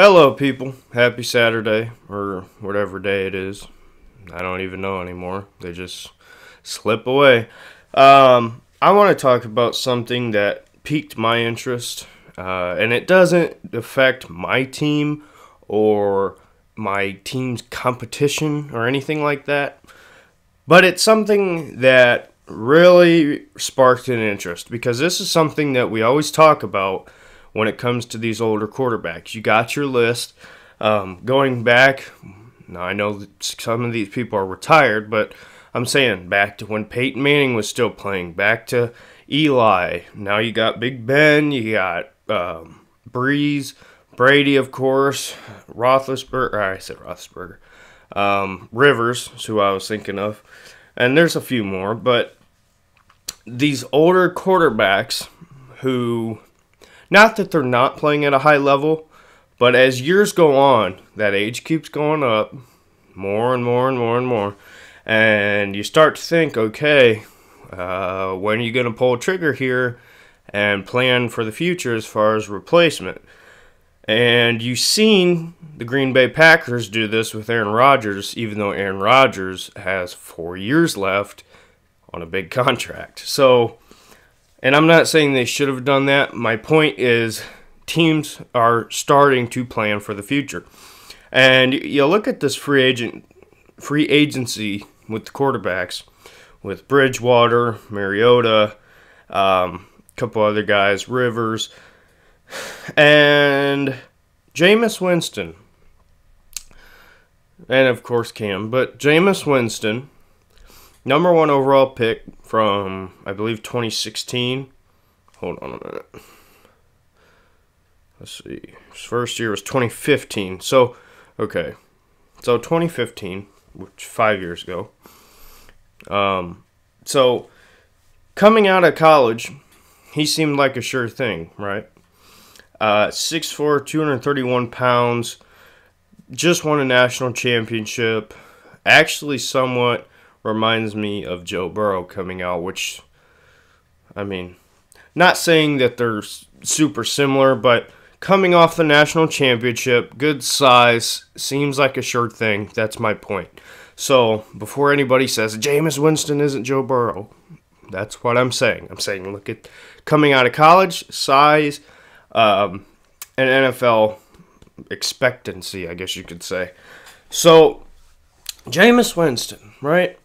Hello, people. Happy Saturday, or whatever day it is. I don't even know anymore. They just slip away. Um, I want to talk about something that piqued my interest, uh, and it doesn't affect my team or my team's competition or anything like that. But it's something that really sparked an interest because this is something that we always talk about when it comes to these older quarterbacks. You got your list. Um, going back, now I know some of these people are retired, but I'm saying back to when Peyton Manning was still playing, back to Eli. Now you got Big Ben, you got um, Brees, Brady, of course, Roethlisberger. I said Roethlisberger. Um, Rivers, who I was thinking of, and there's a few more, but these older quarterbacks who not that they're not playing at a high level, but as years go on, that age keeps going up more and more and more and more. And you start to think, okay, uh, when are you going to pull a trigger here and plan for the future as far as replacement? And you've seen the Green Bay Packers do this with Aaron Rodgers, even though Aaron Rodgers has four years left on a big contract. So and I'm not saying they should have done that. My point is teams are starting to plan for the future. And you look at this free agent free agency with the quarterbacks with Bridgewater, Mariota, um, a couple other guys, Rivers, and Jameis Winston. And of course Cam, but Jameis Winston Number one overall pick from, I believe, 2016. Hold on a minute. Let's see. His first year was 2015. So, okay. So 2015, which five years ago. Um, so coming out of college, he seemed like a sure thing, right? Uh, 6'4", 231 pounds, just won a national championship. Actually, somewhat reminds me of Joe Burrow coming out, which, I mean, not saying that they're super similar, but coming off the national championship, good size, seems like a sure thing. That's my point. So, before anybody says Jameis Winston isn't Joe Burrow, that's what I'm saying. I'm saying look at coming out of college, size, um, and NFL expectancy, I guess you could say. So, Jameis Winston, right?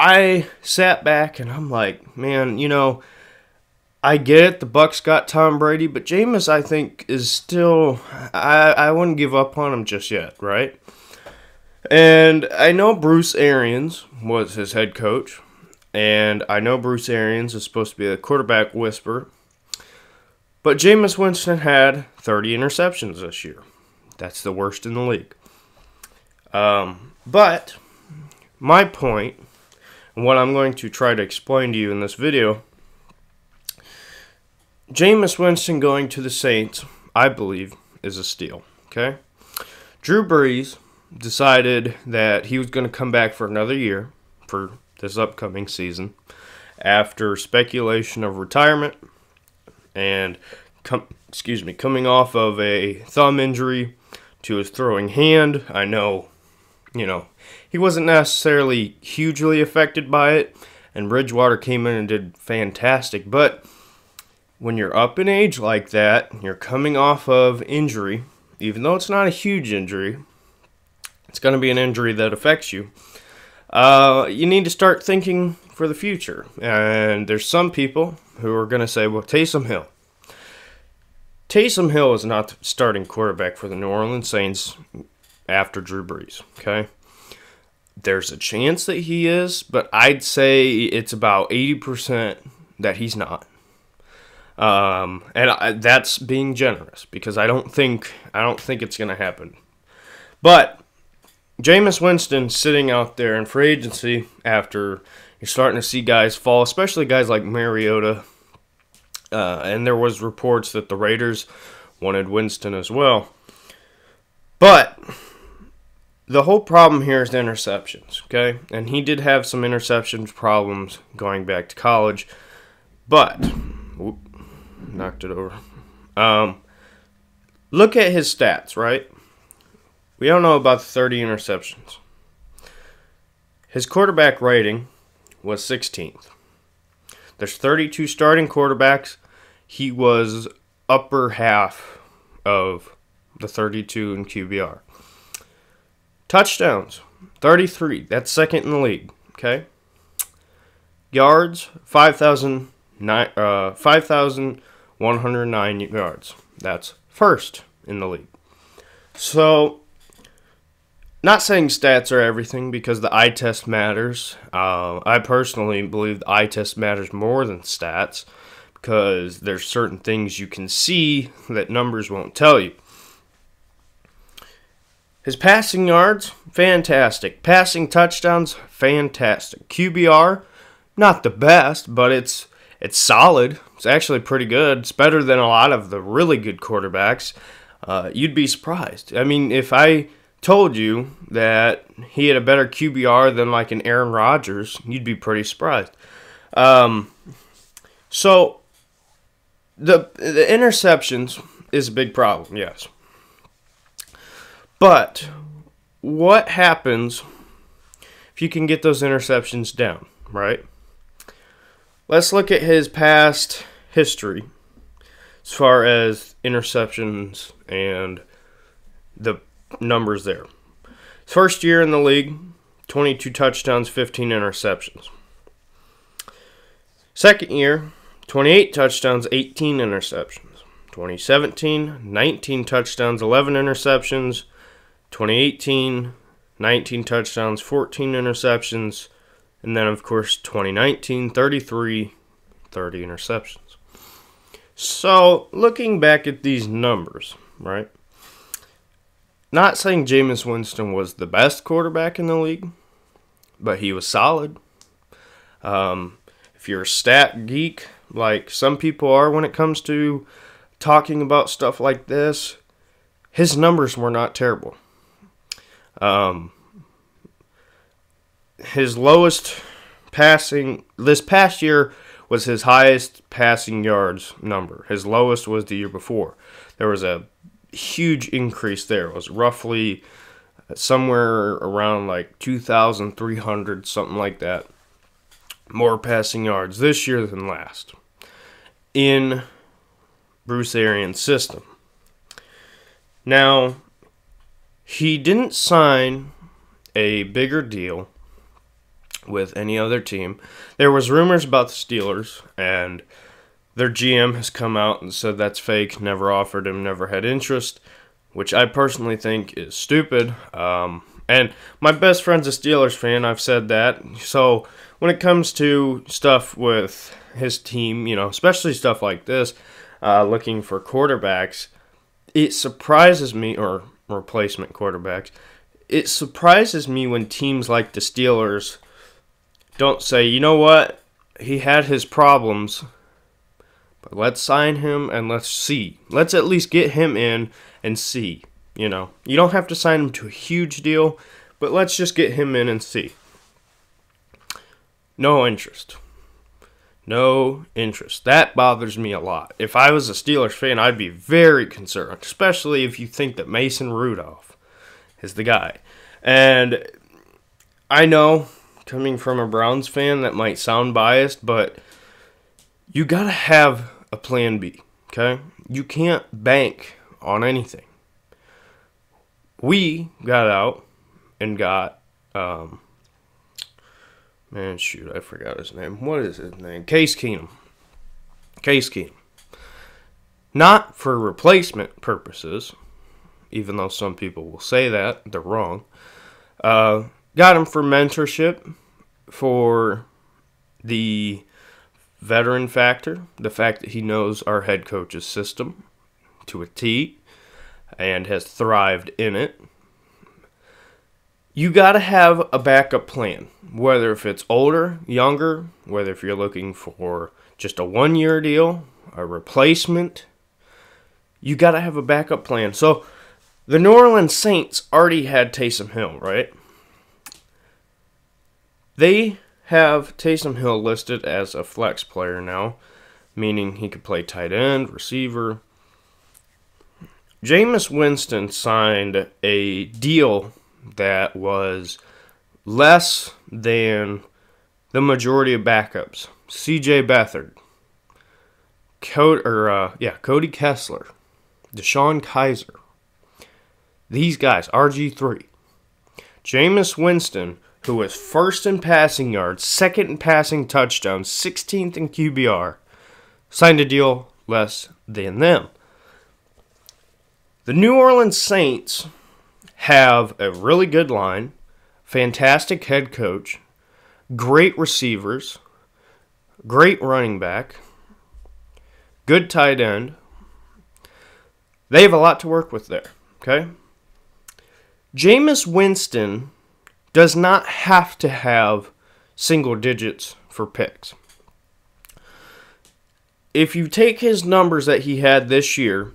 I sat back and I'm like, man, you know, I get it. The Bucs got Tom Brady, but Jameis, I think, is still. I I wouldn't give up on him just yet, right? And I know Bruce Arians was his head coach, and I know Bruce Arians is supposed to be a quarterback whisperer. But Jameis Winston had 30 interceptions this year. That's the worst in the league. Um, but my point what I'm going to try to explain to you in this video, Jameis Winston going to the Saints, I believe, is a steal. Okay? Drew Brees decided that he was going to come back for another year for this upcoming season after speculation of retirement and com- excuse me coming off of a thumb injury to his throwing hand i know you know he wasn't necessarily hugely affected by it, and Bridgewater came in and did fantastic. But when you're up in age like that, you're coming off of injury, even though it's not a huge injury, it's going to be an injury that affects you. Uh, you need to start thinking for the future. And there's some people who are going to say, well, Taysom Hill. Taysom Hill is not the starting quarterback for the New Orleans Saints after Drew Brees, okay? There's a chance that he is, but I'd say it's about 80% that he's not. Um, and I, that's being generous because I don't think I don't think it's going to happen. But Jameis Winston sitting out there in free agency after you're starting to see guys fall, especially guys like Mariota. Uh, and there was reports that the Raiders wanted Winston as well. But the whole problem here is the interceptions, okay? And he did have some interceptions problems going back to college, but whoop, knocked it over. Um, look at his stats, right? we don't know about the 30 interceptions. His quarterback rating was 16th. There's 32 starting quarterbacks. He was upper half of the 32 in QBR. Touchdowns, 33. That's second in the league. Okay. Yards, 5,009 uh, 5,109 yards. That's first in the league. So, not saying stats are everything because the eye test matters. Uh, I personally believe the eye test matters more than stats because there's certain things you can see that numbers won't tell you. His passing yards, fantastic. Passing touchdowns, fantastic. QBR, not the best, but it's it's solid. It's actually pretty good. It's better than a lot of the really good quarterbacks. Uh, you'd be surprised. I mean, if I told you that he had a better QBR than like an Aaron Rodgers, you'd be pretty surprised. Um, so the the interceptions is a big problem, yes. But what happens if you can get those interceptions down, right? Let's look at his past history as far as interceptions and the numbers there. First year in the league, 22 touchdowns, 15 interceptions. Second year, 28 touchdowns, 18 interceptions. 2017, 19 touchdowns, 11 interceptions. 2018, 19 touchdowns, 14 interceptions. And then, of course, 2019, 33, 30 interceptions. So, looking back at these numbers, right? Not saying Jameis Winston was the best quarterback in the league, but he was solid. Um, if you're a stat geek, like some people are when it comes to talking about stuff like this, his numbers were not terrible. Um, his lowest passing this past year was his highest passing yards number. His lowest was the year before. There was a huge increase there. It was roughly somewhere around like 2,300, something like that. More passing yards this year than last in Bruce Arians' system. Now, he didn't sign a bigger deal with any other team. There was rumors about the Steelers and their GM has come out and said that's fake, never offered him, never had interest, which I personally think is stupid. Um, and my best friend's a Steelers fan, I've said that. So when it comes to stuff with his team, you know, especially stuff like this, uh, looking for quarterbacks, it surprises me, or replacement quarterbacks, it surprises me when teams like the Steelers don't say, you know what, he had his problems but let's sign him and let's see. Let's at least get him in and see. You know, you don't have to sign him to a huge deal, but let's just get him in and see. No interest. No interest. That bothers me a lot. If I was a Steelers fan, I'd be very concerned, especially if you think that Mason Rudolph is the guy. And I know, coming from a Browns fan, that might sound biased, but you got to have a plan B, okay? You can't bank on anything. We got out and got, um, man, shoot, I forgot his name. What is his name? Case Keenum. Case Keenum. Not for replacement purposes, even though some people will say that, they're wrong. Uh, got him for mentorship, for the veteran factor, the fact that he knows our head coach's system to a T and has thrived in it. You got to have a backup plan, whether if it's older, younger, whether if you're looking for just a one year deal, a replacement. You got to have a backup plan. So the New Orleans Saints already had Taysom Hill, right? They have Taysom Hill listed as a flex player now, meaning he could play tight end, receiver. Jameis Winston signed a deal that was less than the majority of backups. C.J. Beathard, Cody, or uh, yeah, Cody Kessler, DeShone Kizer. These guys, RG3. Jameis Winston, who was first in passing yards, second in passing touchdowns, 16th in QBR, signed a deal less than them. The New Orleans Saints have a really good line, fantastic head coach, great receivers, great running back, good tight end. They have a lot to work with there, okay? Jameis Winston does not have to have single digits for picks. If you take his numbers that he had this year,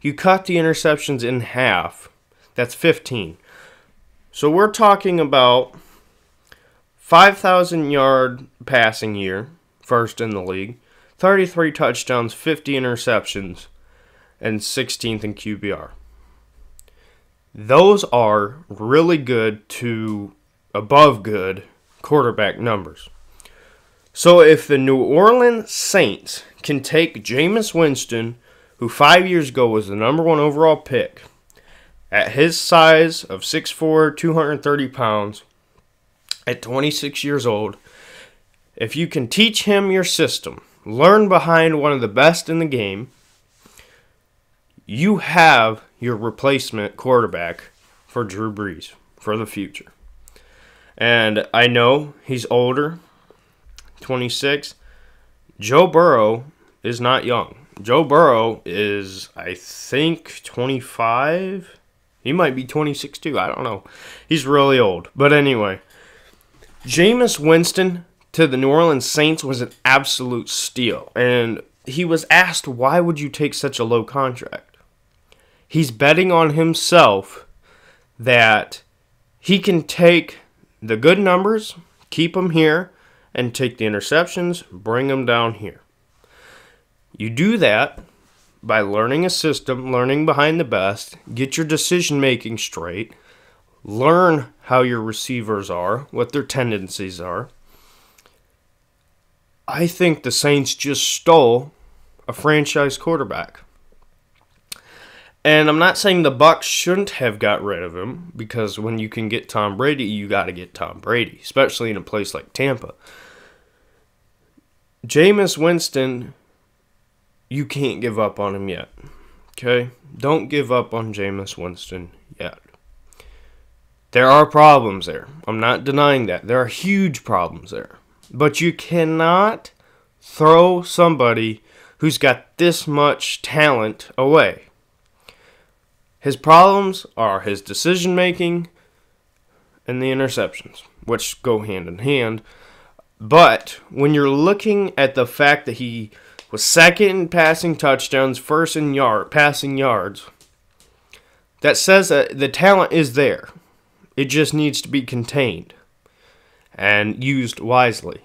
you cut the interceptions in half. That's 15. So we're talking about 5,000 yard passing year, first in the league, 33 touchdowns, 50 interceptions, and 16th in QBR. Those are really good to above good quarterback numbers. So if the New Orleans Saints can take Jameis Winston, who five years ago was the number one overall pick, at his size of 6'4, 230 pounds, at 26 years old, if you can teach him your system, learn behind one of the best in the game, you have your replacement quarterback for Drew Brees for the future. And I know he's older, 26. Joe Burrow is not young. Joe Burrow is, I think, 25. He might be 26 too. I don't know. He's really old. But anyway, Jameis Winston to the New Orleans Saints was an absolute steal. And he was asked, why would you take such a low contract? He's betting on himself that he can take the good numbers, keep them here, and take the interceptions, bring them down here. You do that by learning a system, learning behind the best, get your decision making straight, learn how your receivers are, what their tendencies are. I think the Saints just stole a franchise quarterback. And I'm not saying the Bucs shouldn't have got rid of him because when you can get Tom Brady, you got to get Tom Brady, especially in a place like Tampa. Jameis Winston you can't give up on him yet. Okay? Don't give up on Jameis Winston yet. There are problems there. I'm not denying that. There are huge problems there. But you cannot throw somebody who's got this much talent away. His problems are his decision making and the interceptions, which go hand in hand. But when you're looking at the fact that he was second in passing touchdowns, first in yard passing yards. That says that the talent is there. It just needs to be contained and used wisely.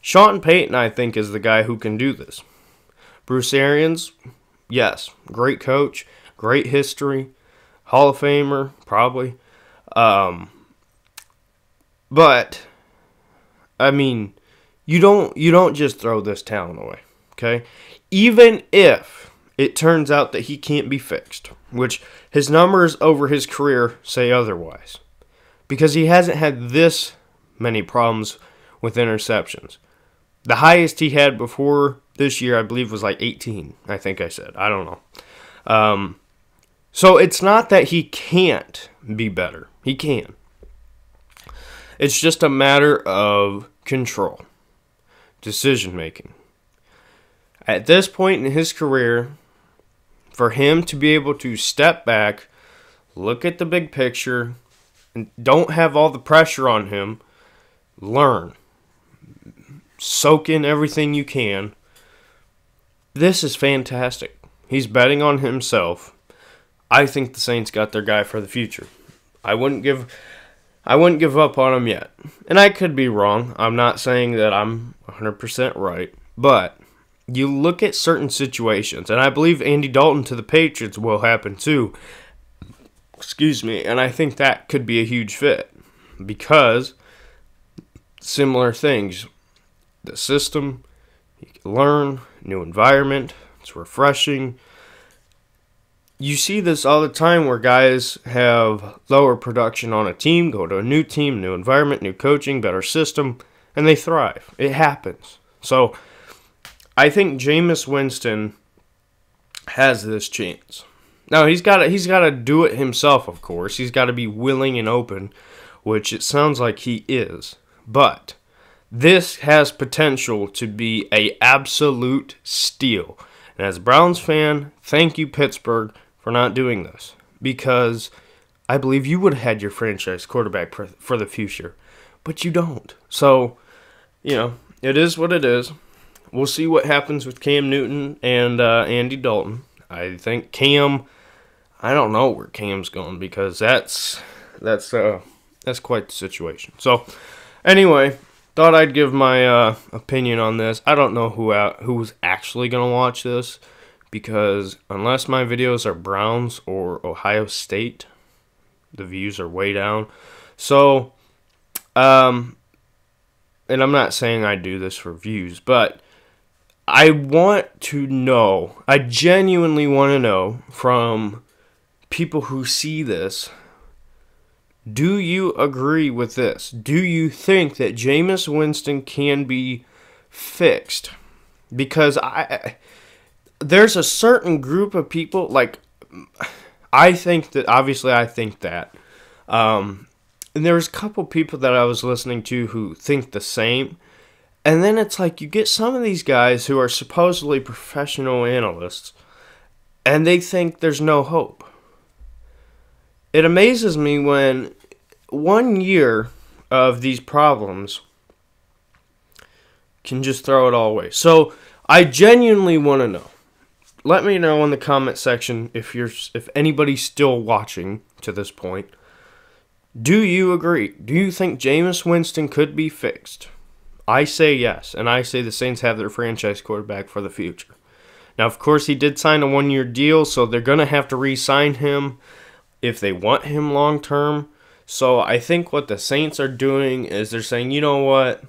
Sean Payton, I think, is the guy who can do this. Bruce Arians, yes, great coach, great history, Hall of Famer, probably. Um, but I mean, you don't you don't just throw this talent away. Okay? Even if it turns out that he can't be fixed, which his numbers over his career say otherwise, because he hasn't had this many problems with interceptions. The highest he had before this year, I believe, was like 18, I think I said. I don't know. Um, so it's not that he can't be better, he can. It's just a matter of control, decision making. At this point in his career, for him to be able to step back, look at the big picture, and don't have all the pressure on him, learn, soak in everything you can. This is fantastic. He's betting on himself. I think the Saints got their guy for the future. I wouldn't give I wouldn't give up on him yet. And I could be wrong. I'm not saying that I'm 100% right, but you look at certain situations, and I believe Andy Dalton to the Patriots will happen too. Excuse me, and I think that could be a huge fit because similar things. The system, you can learn, new environment, it's refreshing. You see this all the time where guys have lower production on a team, go to a new team, new environment, new coaching, better system, and they thrive. It happens. So I think Jameis Winston has this chance. Now he's got he's got to do it himself, of course. He's got to be willing and open, which it sounds like he is. But this has potential to be a absolute steal. And as a Browns fan, thank you Pittsburgh for not doing this because I believe you would have had your franchise quarterback for the future, but you don't. So, you know, it is what it is. We'll see what happens with Cam Newton and uh, Andy Dalton. I think Cam. I don't know where Cam's going because that's that's uh, that's quite the situation. So, anyway, thought I'd give my uh, opinion on this. I don't know who uh, who's actually gonna watch this because unless my videos are Browns or Ohio State, the views are way down. So, um, and I'm not saying I do this for views, but I want to know. I genuinely want to know from people who see this do you agree with this? Do you think that Jameis Winston can be fixed? Because I there's a certain group of people like I think that obviously I think that um, and there's a couple people that I was listening to who think the same. And then it's like you get some of these guys who are supposedly professional analysts and they think there's no hope. It amazes me when one year of these problems can just throw it all away. So I genuinely want to know. Let me know in the comment section if you're if anybody's still watching to this point. Do you agree? Do you think Jameis Winston could be fixed? I say yes, and I say the Saints have their franchise quarterback for the future. Now, of course, he did sign a one year deal, so they're going to have to re sign him if they want him long term. So I think what the Saints are doing is they're saying, you know what,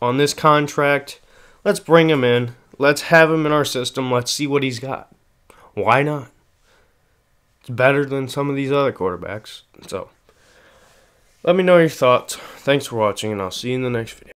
on this contract, let's bring him in. Let's have him in our system. Let's see what he's got. Why not? It's better than some of these other quarterbacks. So let me know your thoughts. Thanks for watching, and I'll see you in the next video.